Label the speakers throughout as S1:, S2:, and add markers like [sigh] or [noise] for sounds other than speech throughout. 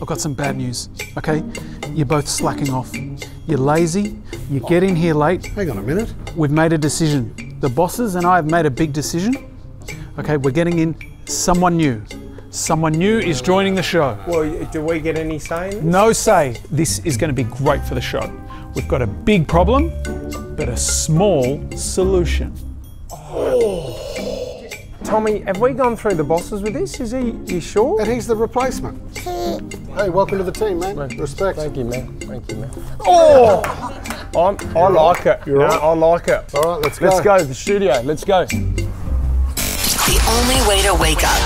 S1: I've got some bad news. Okay, you're both slacking off. You're lazy. You get in here late.
S2: Hang on a minute.
S1: We've made a decision. The bosses and I have made a big decision. Okay, we're getting in someone new. Someone new is joining the show.
S3: Well, do we get any say in this?
S1: No say. This is going to be great for the show. We've got a big problem, but a small solution. Oh.
S3: Tommy, have we gone through the bosses with this? Is he you sure?
S2: And he's the replacement. Hey, welcome to the team, man. Respect.
S3: Thank you, man. Thank you, man. Oh! I'm, I like it. You know,
S2: right?
S3: I like it.
S2: All right, let's go.
S3: Let's go to the studio. Let's go.
S4: The only way to wake up.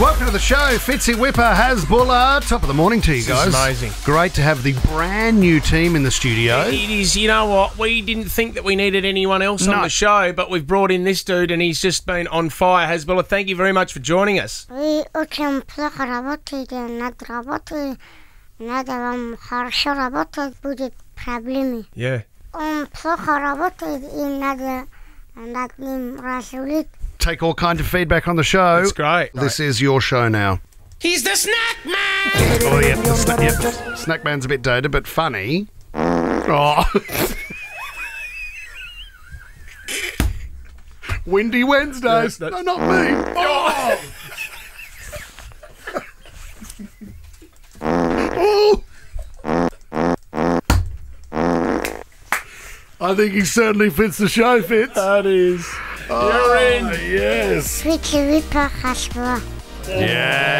S2: Welcome to the show. Fitzy Wippa has Bullard. Top of the morning to you guys.
S5: amazing.
S2: Great to have the brand new team in the studio.
S5: It is, you know what? We didn't think that we needed anyone else
S2: No.
S5: on the show, but we've brought in this dude and he's just been on fire. Hasbulla, thank you very much for joining us. Yeah.
S2: Take all kind of feedback on the show.
S5: That's great.
S2: This is your show now.
S5: He's the snack man!
S2: Oh, yeah. The sna- yep. Snack man's a bit dated, but funny. Oh. [laughs] Windy Wednesdays.
S5: No,
S2: No, not me. Oh. Oh. [laughs] I think he certainly fits the show, Fitz.
S5: That is.
S2: You're in. Oh, yes.
S6: Pretty Ripper, Hashboy.
S2: Yes.